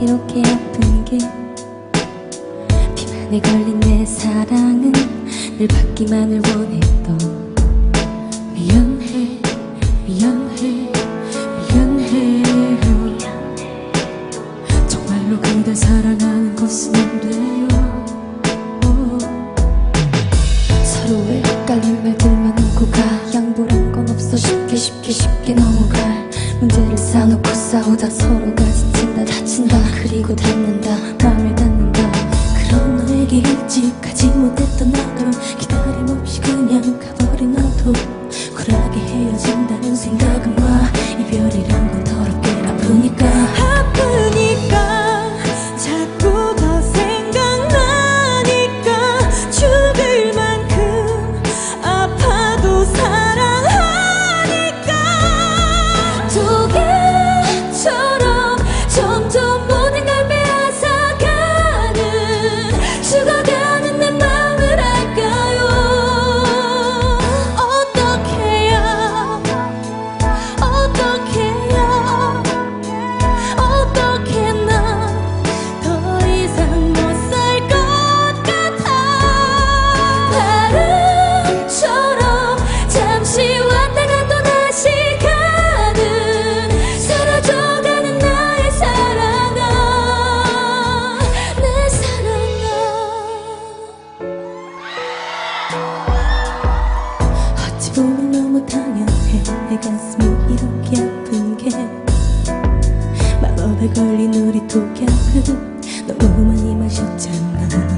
이렇게 아픈 게 비만에 걸린 내 사랑은 늘 받기만을 원했던. 미안해 미안해 미안해. 정말로 그댈 사랑하는 것은 안 돼요. 어. 서로의 헷갈린 말들만 오고 가. 양보란 건 없어 쉽게 쉽게 쉽게 넘어갈. 문제를 쌓아놓고 싸우다 서로가 가슴이 이렇게 아프게. 마법에 걸린 우리 두 겹은 너무 많이 마셨잖아.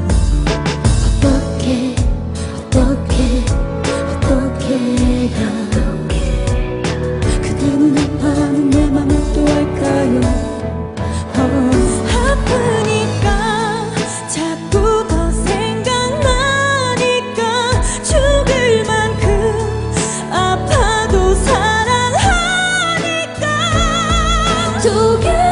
together